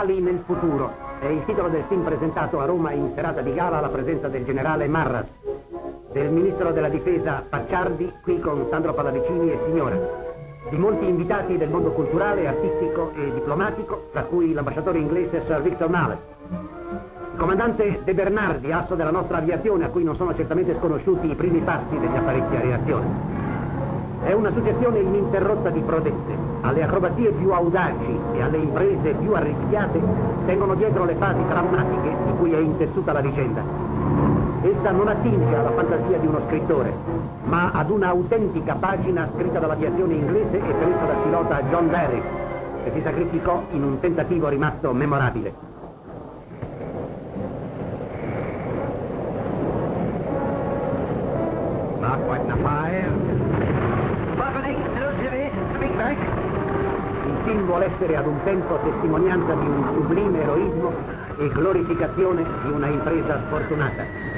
Ali nel futuro. È il titolo del film presentato a Roma in serata di gala alla presenza del generale Marras, del ministro della difesa Pacciardi, qui con Sandro Pallavicini e signora, di molti invitati del mondo culturale, artistico e diplomatico, tra cui l'ambasciatore inglese Sir Victor Mallet. Il comandante De Bernardi, asso della nostra aviazione, a cui non sono certamente sconosciuti i primi passi degli apparecchi a reazione. Una successione ininterrotta di prodezze. Alle acrobazie più audaci e alle imprese più arrischiate tengono dietro le fasi drammatiche di cui è intessuta la vicenda. Essa non attinge alla fantasia di uno scrittore, ma ad una autentica pagina scritta dall'aviazione inglese e presa dal pilota John Barry, che si sacrificò in un tentativo rimasto memorabile. Mark White in a film vuole essere ad un tempo testimonianza di un sublime eroismo e glorificazione di una impresa sfortunata.